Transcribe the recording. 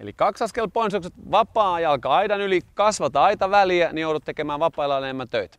Eli kaksi askel ponsukset vapaa jalka aidan yli, kasvata aita väliä, niin joudut tekemään vapailla enemmän töitä.